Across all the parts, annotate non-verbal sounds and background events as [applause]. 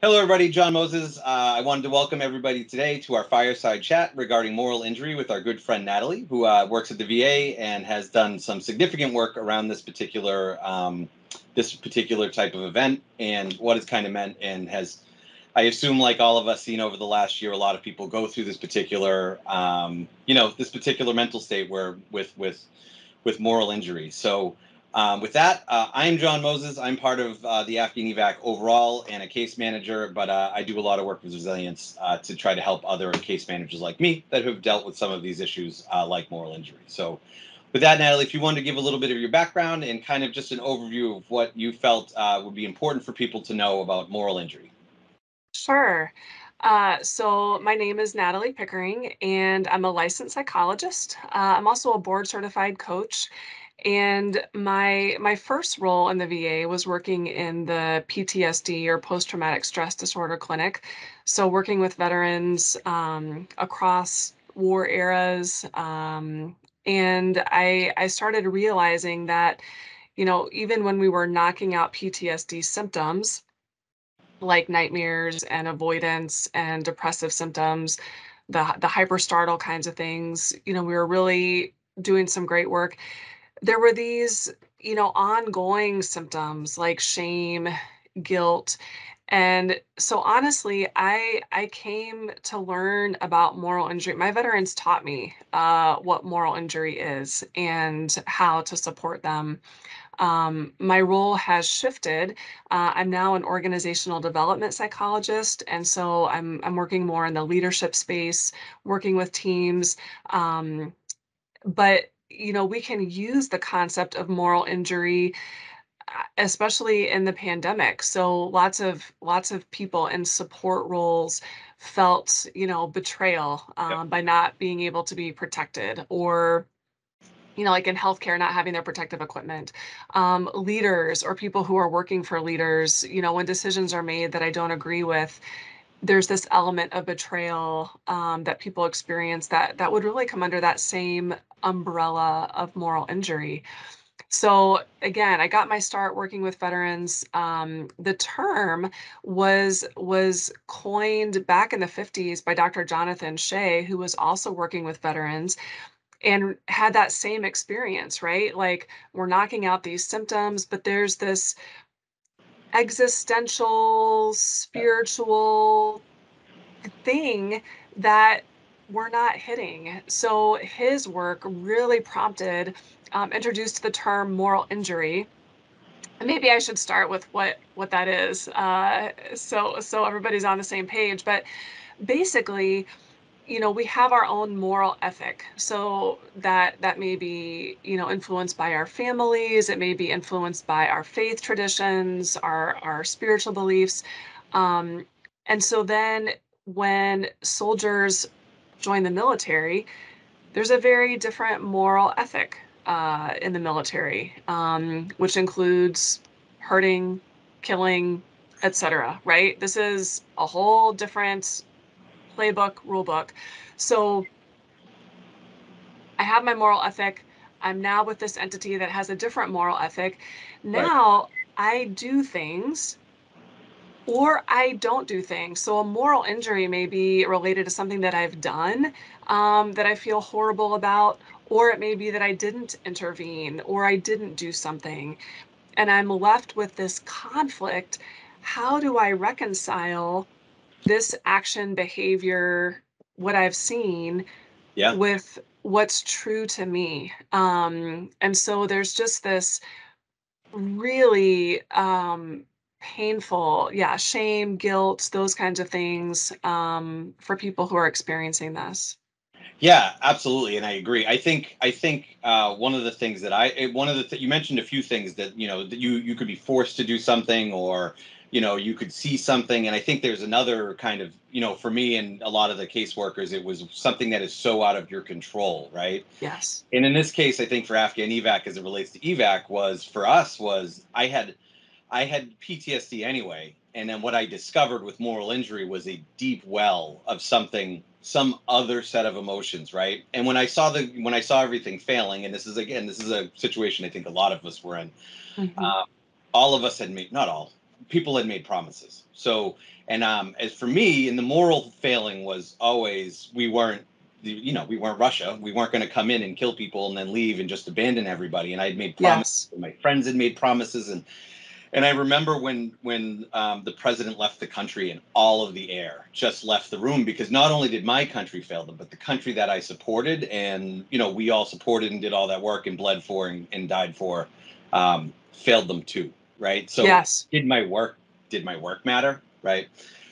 Hello, everybody. John Moses. Uh, I wanted to welcome everybody today to our fireside chat regarding moral injury with our good friend Natalie, who uh, works at the VA and has done some significant work around this particular um, this particular type of event and what it's kind of meant, and has, I assume, like all of us, seen over the last year, a lot of people go through this particular, um, you know, this particular mental state where with with with moral injury. So. Um, with that, uh, I'm John Moses. I'm part of uh, the Afghan EVAC overall and a case manager, but uh, I do a lot of work with resilience uh, to try to help other case managers like me that have dealt with some of these issues uh, like moral injury. So, with that, Natalie, if you wanted to give a little bit of your background and kind of just an overview of what you felt uh, would be important for people to know about moral injury. Sure. Uh, so my name is Natalie Pickering, and I'm a licensed psychologist. Uh, I'm also a board certified coach, and my my first role in the VA was working in the PTSD or post traumatic stress disorder clinic. So working with veterans um, across war eras, um, and I I started realizing that you know even when we were knocking out PTSD symptoms like nightmares and avoidance and depressive symptoms, the the hyperstartle kinds of things, you know we were really doing some great work there were these, you know, ongoing symptoms like shame, guilt. And so honestly, I I came to learn about moral injury. My veterans taught me uh, what moral injury is and how to support them. Um, my role has shifted. Uh, I'm now an organizational development psychologist, and so I'm I'm working more in the leadership space, working with teams. Um, but you know, we can use the concept of moral injury uh, especially in the pandemic so lots of lots of people in support roles felt you know betrayal um, yep. by not being able to be protected or you know like in healthcare not having their protective equipment um, leaders or people who are working for leaders you know when decisions are made that i don't agree with there's this element of betrayal um, that people experience that that would really come under that same umbrella of moral injury. So again, I got my start working with veterans. Um, the term was was coined back in the 50s by Dr. Jonathan Shay, who was also working with veterans and had that same experience, right? Like we're knocking out these symptoms, but there's this existential, spiritual thing that we're not hitting. So his work really prompted, um, introduced the term moral injury. Maybe I should start with what what that is, uh, so so everybody's on the same page. But basically, you know we have our own moral ethic. So that that may be you know influenced by our families it may be influenced by our faith traditions our our spiritual beliefs. Um, and so then when soldiers join the military there's a very different moral ethic uh, in the military um, which includes hurting killing etc right? This is a whole different playbook, rule book. So I have my moral ethic. I'm now with this entity that has a different moral ethic. Now right. I do things or I don't do things. So a moral injury may be related to something that I've done um, that I feel horrible about, or it may be that I didn't intervene or I didn't do something. And I'm left with this conflict. How do I reconcile this action behavior what i've seen yeah. with what's true to me um and so there's just this really um painful yeah shame guilt those kinds of things um for people who are experiencing this yeah absolutely and i agree i think i think uh, one of the things that i one of the th- you mentioned a few things that you know that you you could be forced to do something or you know you could see something. And i think there's another kind of you know for me and a lot of the caseworkers it was something that is so out of your control right? Yes. And in this case i think for afghan evac as it relates to evac was for us was i had i had ptsd anyway. And then what i discovered with moral injury was a deep well of something some other set of emotions right? And when i saw the when i saw everything failing and this is again this is a situation i think a lot of us were in mm-hmm. uh, all of us had made not all people had made promises. So, and um, as for me, and the moral failing was always we weren't, you know, we weren't Russia. We weren't going to come in and kill people and then leave and just abandon everybody. And I had made promises. Yes. My friends had made promises, and and I remember when when um, the president left the country and all of the air just left the room because not only did my country fail them, but the country that I supported and you know we all supported and did all that work and bled for and, and died for um, failed them too, right? So Yes. did my work did my work matter, right?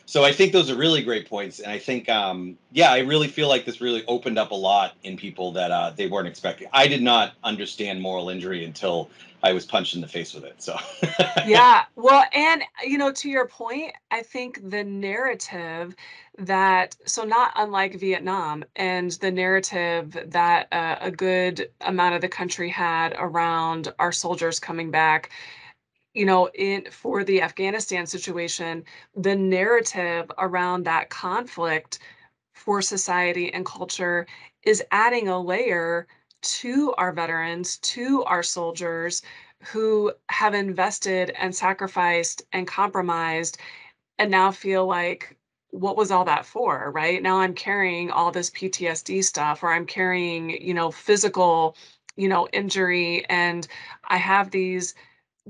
So I think those are really great points, and I think um, yeah, I really feel like this really opened up a lot in people that uh, they weren't expecting. I did not understand moral injury until I was punched in the face with it. So [laughs] Yeah. Well, and you know, to your point, I think the narrative that, so not unlike Vietnam and the narrative that uh, a good amount of the country had around our soldiers coming back, you know, in for the Afghanistan situation, the narrative around that conflict for society and culture is adding a layer to our veterans, to our soldiers who have invested and sacrificed and compromised and now feel like what was all that for? Right? Now i'm carrying all this ptsd stuff or i'm carrying you know physical you know injury and i have these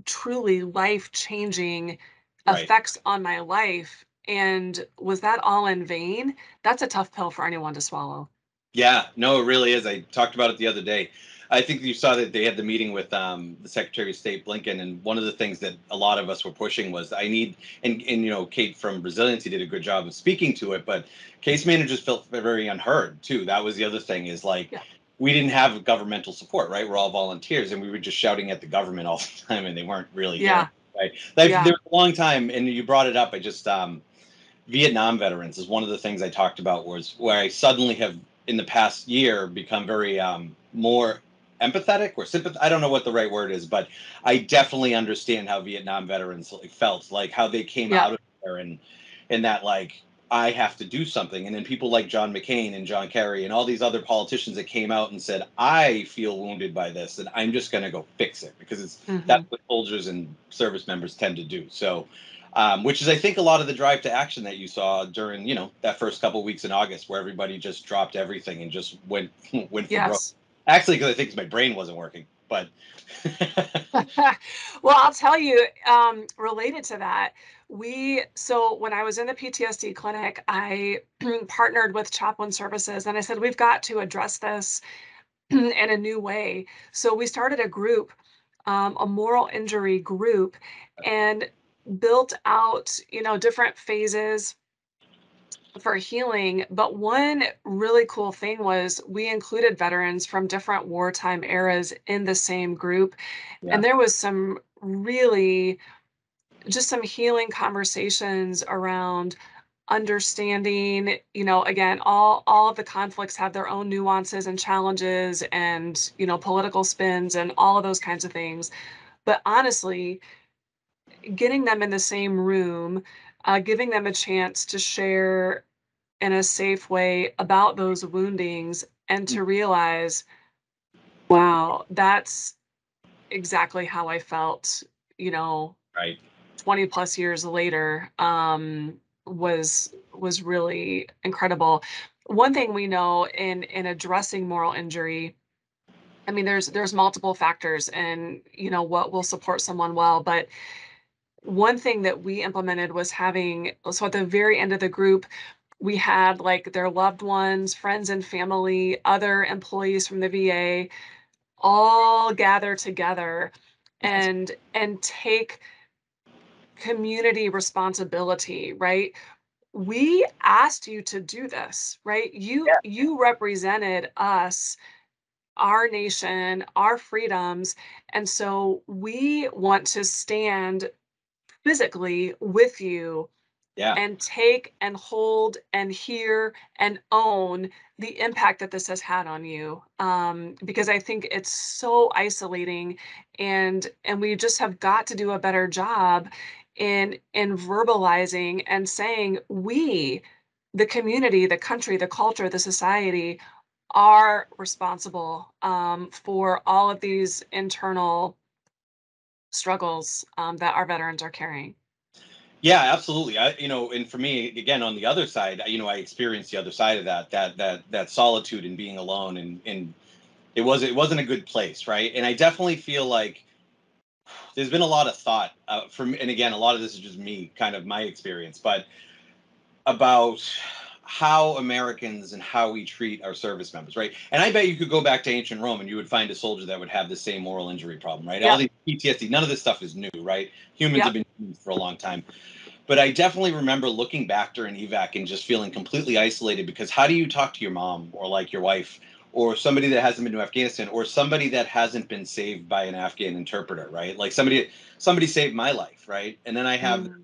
truly life changing right, effects on my life and was that all in vain that's a tough pill for anyone to swallow yeah, no, it really is. I talked about it the other day. I think you saw that they had the meeting with um, the Secretary of State Blinken, and one of the things that a lot of us were pushing was I need, and and you know, Kate from Resiliency did a good job of speaking to it, but case managers felt very unheard too. That was the other thing is like yeah we didn't have governmental support, right? We're all volunteers, and we were just shouting at the government [laughs] all the time, and they weren't really yeah right? Like yeah there was a long time, and you brought it up. I just um, Vietnam veterans is one of the things I talked about was where I suddenly have in the past year become very um, more empathetic or sympath I don't know what the right word is, but I definitely understand how Vietnam veterans felt, like how they came yeah out of there and and that like I have to do something. And then people like John McCain and John Kerry and all these other politicians that came out and said, I feel wounded by this and I'm just gonna go fix it because it's that's hmm what soldiers and service members tend to do. So um, which is I think a lot of the drive to action that you saw during you know that first couple weeks in August, where everybody just dropped everything and just went [laughs] went for broke. yes Actually, because I think my brain wasn't working, but [laughs] well, I'll tell you, um, related to that, we so when I was in the PTSD clinic, I [clears throat] partnered with Chaplain Services and I said, we've got to address this [clears throat] in a new way. So we started a group, um, a moral injury group, and built out, you know, different phases for healing. But one really cool thing was we included veterans from different wartime eras in the same group. yeah, And there was some really just some healing conversations around understanding you know again all all of the conflicts have their own nuances and challenges and you know political spins and all of those kinds of things. But honestly getting them in the same room uh, giving them a chance to share in a safe way about those woundings and to realize, wow, that's exactly how I felt, you know, right, 20 plus years later, um, was was really incredible. One thing we know in in addressing moral injury, I mean, there's there's multiple factors and you know what will support someone well, but one thing that we implemented was having so at the very end of the group we had like their loved ones, friends and family, other employees from the VA all gather together and and take community responsibility, right? We asked you to do this, right? You yeah, you represented us, our nation, our freedoms, and so we want to stand physically with you yeah, and take and hold and hear and own the impact that this has had on you um, because i think it's so isolating and and we just have got to do a better job in in verbalizing and saying we the community the country the culture the society are responsible um, for all of these internal struggles um, that our veterans are carrying Yeah, absolutely. I, you know, and for me, again, on the other side, you know, I experienced the other side of that, that, that, that solitude and being alone and, and it was, it wasn't a good place. Right. And I definitely feel like there's been a lot of thought uh, from, and again, a lot of this is just me, kind of my experience, but about how Americans and how we treat our service members, right? And I bet you could go back to ancient Rome and you would find a soldier that would have the same moral injury problem, right? All the PTSD, none of this stuff is new, right? Humans have been for a long time. But I definitely remember looking back during evac and just feeling completely isolated because how do you talk to your mom or like your wife or somebody that hasn't been to Afghanistan or somebody that hasn't been saved by an Afghan interpreter, right? Like somebody somebody saved my life, right? And then I have mm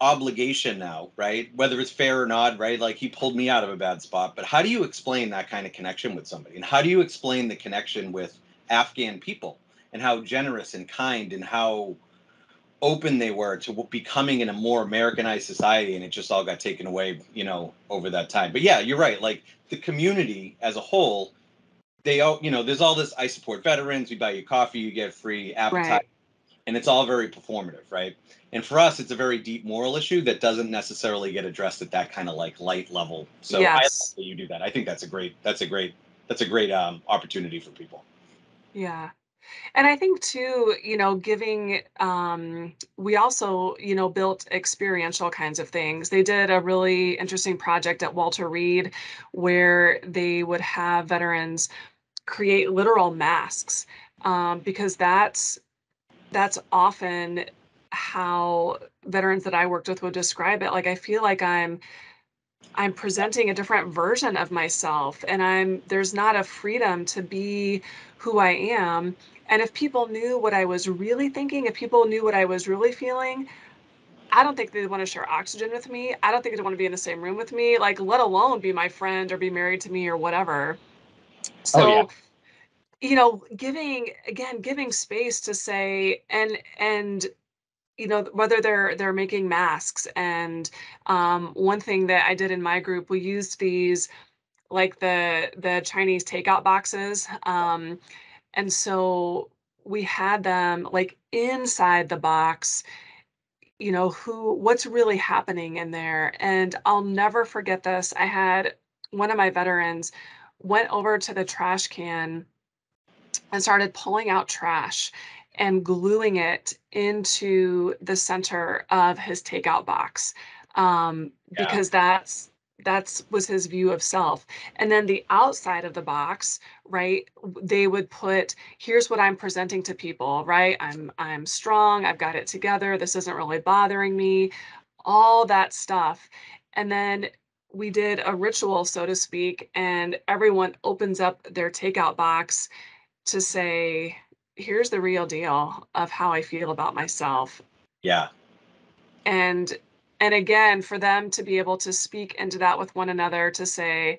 obligation now, right? Whether it's fair or not, right? Like he pulled me out of a bad spot. But how do you explain that kind of connection with somebody? And how do you explain the connection with Afghan people and how generous and kind and how open they were to becoming in a more Americanized society? And it just all got taken away, you know, over that time. But yeah, you're right. Like the community as a whole, they all, you know, there's all this I support veterans, we buy you coffee, you get free appetite. Right. And it's all very performative, right? And for us, it's a very deep moral issue that doesn't necessarily get addressed at that kind of like light level. So yes. I like that you do that. I think that's a great that's a great that's a great um, opportunity for people. Yeah. And I think too, you know, giving, um, we also, you know, built experiential kinds of things. They did a really interesting project at Walter Reed where they would have veterans create literal masks um, because that's that's often how veterans that I worked with would describe it. Like I feel like I'm I'm presenting a different version of myself and I'm there's not a freedom to be who I am. And if people knew what I was really thinking, if people knew what I was really feeling, I don't think they'd want to share oxygen with me. I don't think they'd want to be in the same room with me, like let alone be my friend or be married to me or whatever. So oh, yeah you know giving again giving space to say and and you know whether they're they're making masks and um, one thing that i did in my group we used these like the the chinese takeout boxes um, and so we had them like inside the box you know who what's really happening in there and i'll never forget this i had one of my veterans went over to the trash can and started pulling out trash and gluing it into the center of his takeout box um, yeah. because that's that's was his view of self and then the outside of the box right they would put here's what i'm presenting to people right i'm i'm strong i've got it together this isn't really bothering me all that stuff and then we did a ritual so to speak and everyone opens up their takeout box to say here's the real deal of how I feel about myself. Yeah. And and again for them to be able to speak into that with one another to say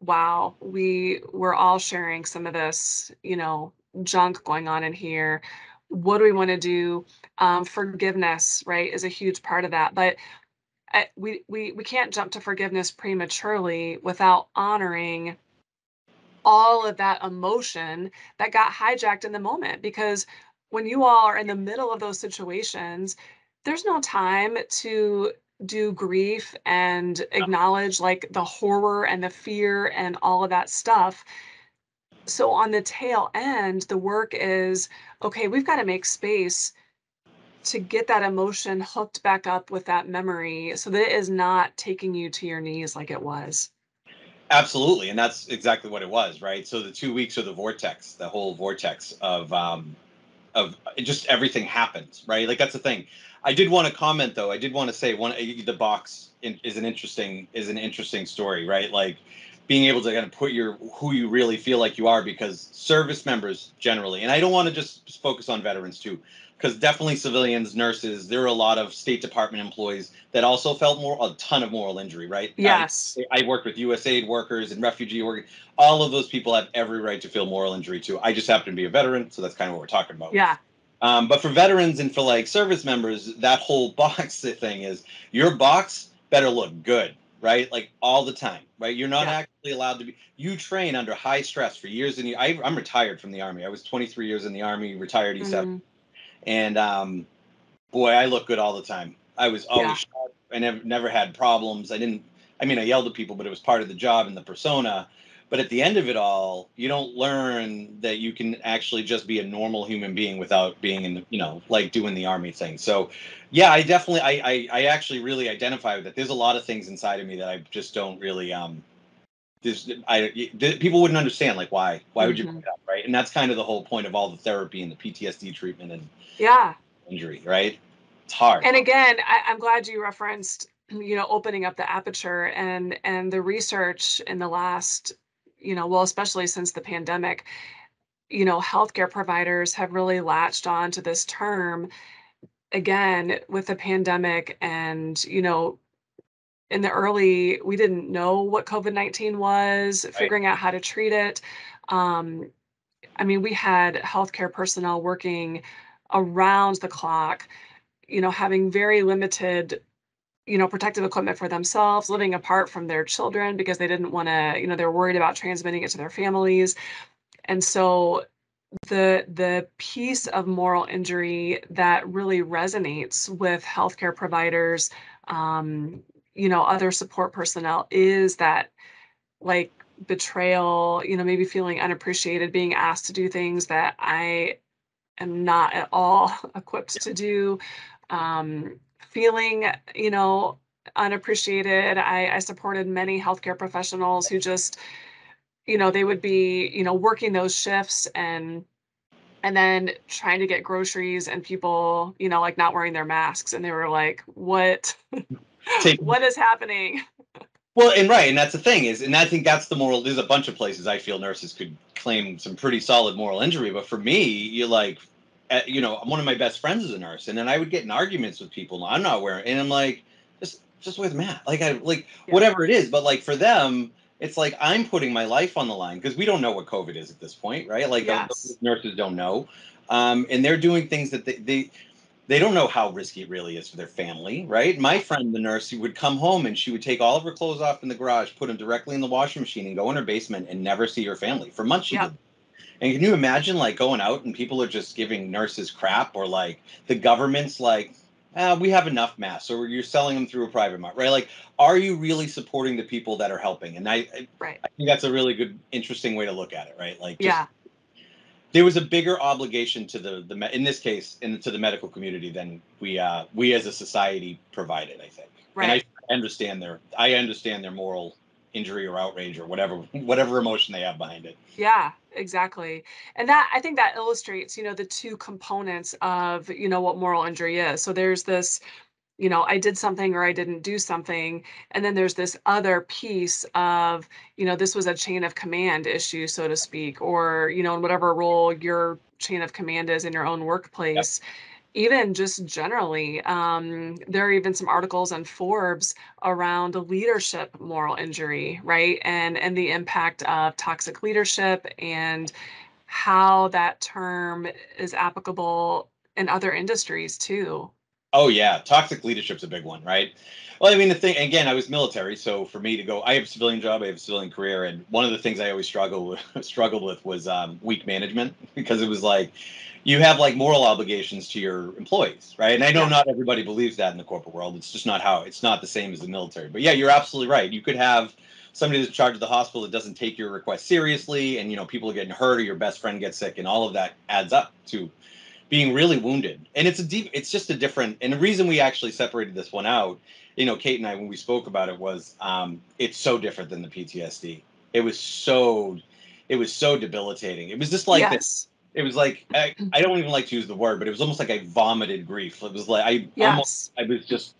wow, we we're all sharing some of this, you know, junk going on in here. What do we want to do? Um, forgiveness, right, is a huge part of that. But I, we we we can't jump to forgiveness prematurely without honoring all of that emotion that got hijacked in the moment because when you all are in the middle of those situations there's no time to do grief and acknowledge like the horror and the fear and all of that stuff so on the tail end the work is okay we've got to make space to get that emotion hooked back up with that memory so that it is not taking you to your knees like it was Absolutely, and that's exactly what it was, right? So the two weeks of the vortex, the whole vortex of um, of just everything happens, right? Like that's the thing. I did want to comment though. I did want to say one uh, the box is an interesting is an interesting story, right? Like being able to kind of put your who you really feel like you are because service members generally, and I don't want to just focus on veterans too because definitely civilians, nurses, there are a lot of State Department employees that also felt more a ton of moral injury, right? Yes. I, I worked with USAID workers and refugee workers. All of those people have every right to feel moral injury too. I just happen to be a veteran, so that's kind of what we're talking about. Yeah. Um, but for veterans and for like service members, that whole [laughs] box thing is your box better look good, right? Like all the time, right? You're not yeah. actually allowed to be. You train under high stress for years and years. I, am retired from the army. I was 23 years in the army, retired E7. Mm-hmm and um, boy, I look good all the time. I was always Yeah. sharp. I never never had problems. I didn't. I mean, I yelled at people, but it was part of the job and the persona. But at the end of it all, you don't learn that you can actually just be a normal human being without being in, you know, like doing the army thing. So, yeah, I definitely, I, I, I actually really identify with that. There's a lot of things inside of me that I just don't really, um, this, I, people wouldn't understand like why, why would you Mhm. bring it up, right? And that's kind of the whole point of all the therapy and the PTSD treatment and Yeah. injury, right? It's hard. And again, I, I'm glad you referenced, you know, opening up the aperture and and the research in the last, you know, well, especially since the pandemic, you know, healthcare providers have really latched on to this term again with the pandemic and, you know, in the early, we didn't know what COVID-19 was, figuring out how to treat it. Um, I mean, we had healthcare personnel working around the clock, you know, having very limited, you know, protective equipment for themselves, living apart from their children because they didn't want to, you know, they're worried about transmitting it to their families. And so the the piece of moral injury that really resonates with healthcare providers, um, you know, other support personnel is that like betrayal, you know, maybe feeling unappreciated, being asked to do things that I am not at all [laughs] equipped to do, um, feeling, you know, unappreciated. I, I supported many healthcare professionals who just, you know, they would be, you know, working those shifts and and then trying to get groceries and people, you know, like not wearing their masks. And they were like, what [laughs] what is happening? Well, and right, and that's the thing is, and I think that's the moral. There's a bunch of places I feel nurses could claim some pretty solid moral injury, but for me, you're like, you know, one of my best friends is a nurse, and then I would get in arguments with people. I'm not wearing, and I'm like, just just with Matt, like I like Yeah. whatever it is. But like for them, it's like I'm putting my life on the line because we don't know what COVID is at this point, right? Like Yes. nurses don't know, um, and they're doing things that they, they they don't know how risky it really is for their family, right? My friend, the nurse, would come home and she would take all of her clothes off in the garage, put them directly in the washing machine, and go in her basement and never see her family for months. She Yep. did. And can you imagine like going out and people are just giving nurses crap, or like the government's like, ah, we have enough masks, or you're selling them through a private market, right? Like, are you really supporting the people that are helping? And I, I, Right. I think that's a really good, interesting way to look at it, right? Like, just Yeah. there was a bigger obligation to the the in this case in to the medical community than we uh we as a society provided i think Right. and i understand their i understand their moral injury or outrage or whatever [laughs] whatever emotion they have behind it Yeah, exactly. And that I think that illustrates, you know, the two components of, you know, what moral injury is. So there's this, you know, I did something or I didn't do something. And then there's this other piece of, you know, this was a chain of command issue, so to speak, or, you know, in whatever role your chain of command is in your own workplace. Even just generally, um, there are even some articles on Forbes around leadership moral injury, right? And and the impact of toxic leadership and how that term is applicable in other industries too. oh yeah toxic leadership's a big one right well i mean the thing again i was military so for me to go i have a civilian job i have a civilian career and one of the things i always struggle with [laughs] struggled with was um, weak management because it was like you have like moral obligations to your employees, right? And I know not everybody believes that in the corporate world. It's just not how it's not the same as the military. But yeah, you're absolutely right. You could have somebody that's in charge of the hospital that doesn't take your request seriously, and you know people are getting hurt or your best friend gets sick, and all of that adds up to being really wounded. And it's a deep. It's just a different. And the reason we actually separated this one out, you know, Kate and I when we spoke about it was um, it's so different than the PTSD. It was so. It was so debilitating. It was just like this yes. It was like I, I don't even like to use the word, but it was almost like I vomited grief. It was like I almost I was just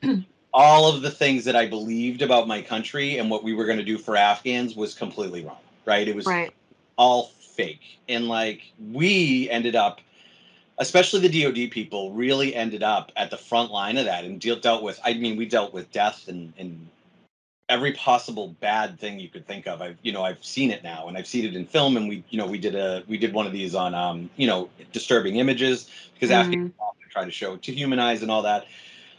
all of the things that I believed about my country and what we were going to do for Afghans was completely wrong. Right? It was Right. all fake, and like we ended up, especially the DoD people, really ended up at the front line of that and deal, dealt with. I mean, we dealt with death and and every possible bad thing you could think of. I've you know I've seen it now, and I've seen it in film. And we you know we did a we did one of these on um you know disturbing images because Mm, try to show to humanize and all that.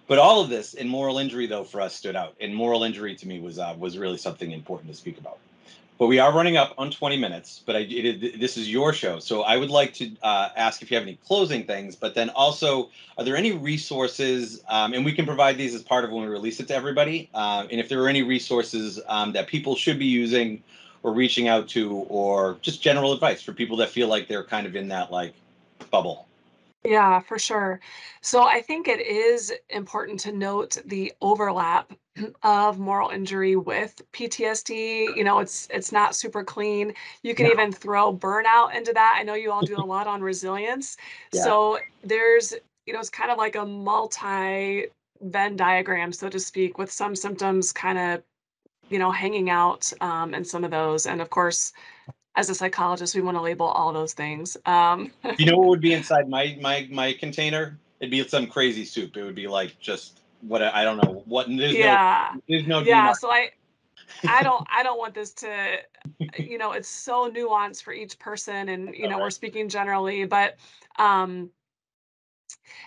But all of this in moral injury though for us stood out, and moral injury to me was uh, was really something important to speak about. But we are running up on 20 minutes. But I, it, this is your show, so I would like to uh, ask if you have any closing things. But then also, are there any resources, um, and we can provide these as part of when we release it to everybody. Uh, and if there are any resources um, that people should be using or reaching out to, or just general advice for people that feel like they're kind of in that like bubble. Yeah, for sure. So I think it is important to note the overlap [clears throat] of moral injury with PTSD. You know, it's it's not super clean. You can No. even throw burnout into that. I know you all do a lot on resilience. Yeah. So there's, you know, it's kind of like a multi Venn diagram, so to speak, with some symptoms kind of, you know, hanging out um, and some of those. And of course, as a psychologist, we want to label all those things. Um, You know [laughs] what would be inside my my my container? It'd be some crazy soup. It would be like just what I don't know what. There's yeah. no there's no Yeah, so I I [laughs] don't I don't want this to you know, it's so nuanced for each person and you know, Okay. we're speaking generally, but um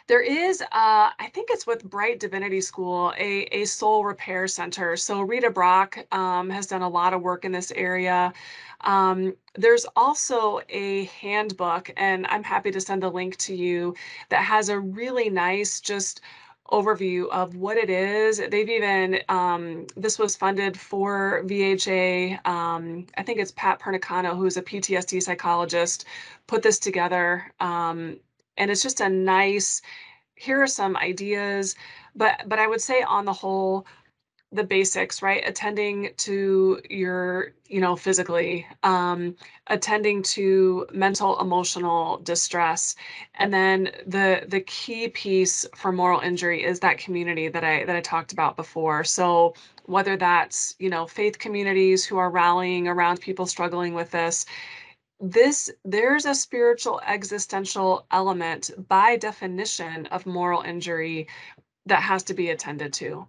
there is uh I think it's with Brite Divinity School, a a soul repair center. So Rita Brock um has done a lot of work in this area. Um there's also a handbook and I'm happy to send the link to you that has a really nice just overview of what it is. They've even um, this was funded for VHA. Um, I think it's Pat Pernicano, who's a PTSD psychologist, put this together, um, and it's just a nice. Here are some ideas, but but I would say on the whole, the basics, right? Attending to your, you know, physically, um, attending to mental, emotional distress, and then the the key piece for moral injury is that community that I that I talked about before. So whether that's you know faith communities who are rallying around people struggling with this, this there's a spiritual existential element by definition of moral injury that has to be attended to.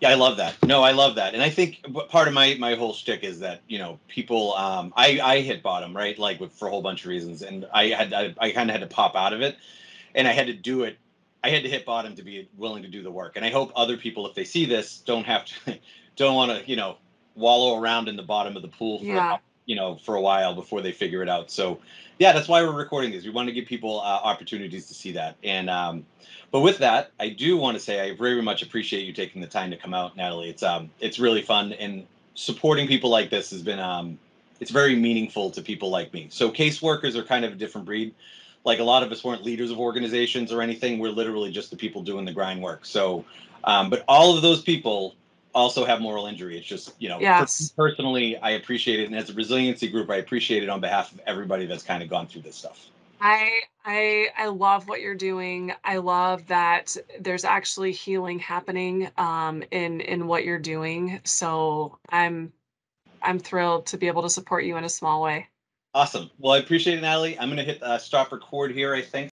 Yeah, I love that. No, I love that, and I think part of my my whole shtick is that you know people. Um, I I hit bottom right, like with, for a whole bunch of reasons, and I had I, I kind of had to pop out of it, and I had to do it. I had to hit bottom to be willing to do the work, and I hope other people, if they see this, don't have to, [laughs] don't want to you know wallow around in the bottom of the pool for Yeah. You know for a while before they figure it out. So yeah, that's why we're recording these. We want to give people uh, opportunities to see that, and um, but with that, I do want to say I very much appreciate you taking the time to come out, Natalie. It's um it's really fun and supporting people like this has been um it's very meaningful to people like me. So caseworkers are kind of a different breed. Like a lot of us weren't leaders of organizations or anything. We're literally just the people doing the grind work. So um, but all of those people also have moral injury. It's just, you know, Yes. personally, I appreciate it. And as a resiliency group, I appreciate it on behalf of everybody that's kind of gone through this stuff. I I I love what you're doing. I love that there's actually healing happening um, in in what you're doing. So I'm I'm thrilled to be able to support you in a small way. Awesome. Well, I appreciate it, Natalie. I'm going to hit uh, stop record here, I think.